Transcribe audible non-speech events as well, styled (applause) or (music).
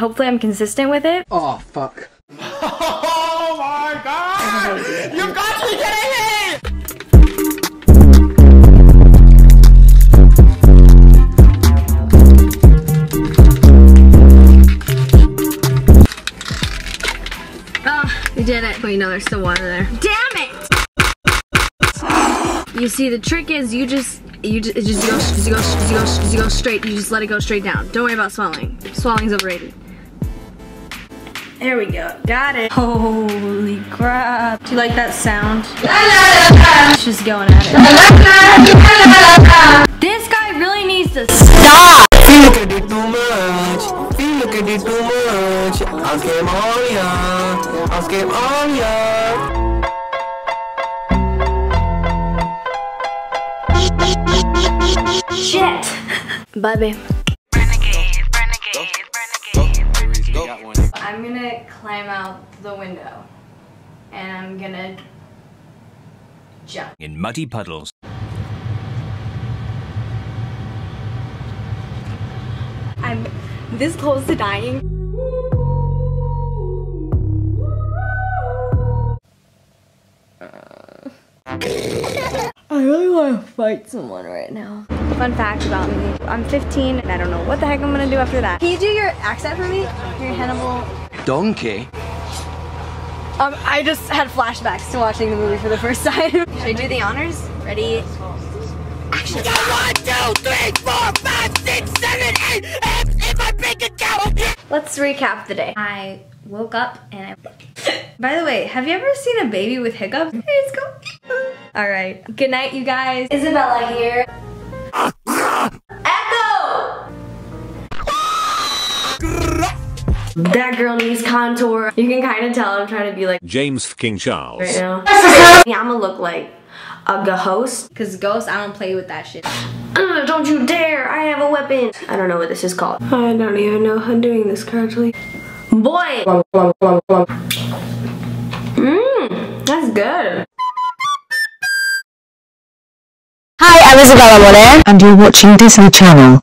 Hopefully I'm consistent with it. Oh, fuck. (laughs) Oh my god! You got to be kidding me! Ah, oh, we did it. Wait, no, there's still water there. Damn it! You see, the trick is you just, you just, it just go, just go, just go, just go straight. You just let it go straight down. Don't worry about swallowing. Swallowing's overrated. There we go. Got it. Holy crap. Do you like that sound? It's just going at it. This guy really needs to stop. Feel look at it too much. Feel look at it too much. I'm scared on ya. I'm scared on ya. Shit. Bye, babe. I'm gonna climb out the window and I'm gonna jump. in muddy puddles. I'm this close to dying. Really want to fight someone right now. Fun fact about me, I'm 15 and I don't know what the heck I'm gonna do after that. Can you do your accent for me? Your Hannibal. Donkey? Um, I just had flashbacks to watching the movie for the first (laughs) time. Should I do the honors? Ready? Action. Let's recap the day. I woke up and I. (laughs) By the way, have you ever seen a baby with hiccups? Hey, let's go. All right. Good night, you guys. Isabela here. Echo. That girl needs contour. You can kind of tell I'm trying to be like James fucking Charles. right now. yeah, I'm gonna look like a ghost. Cause ghosts, I don't play with that shit. Ugh, don't you dare! I have a weapon. I don't know what this is called. I don't even know how I'm doing this correctly. Boy. Mmm, that's good. Isabela Moner. and you're watching Disney Channel.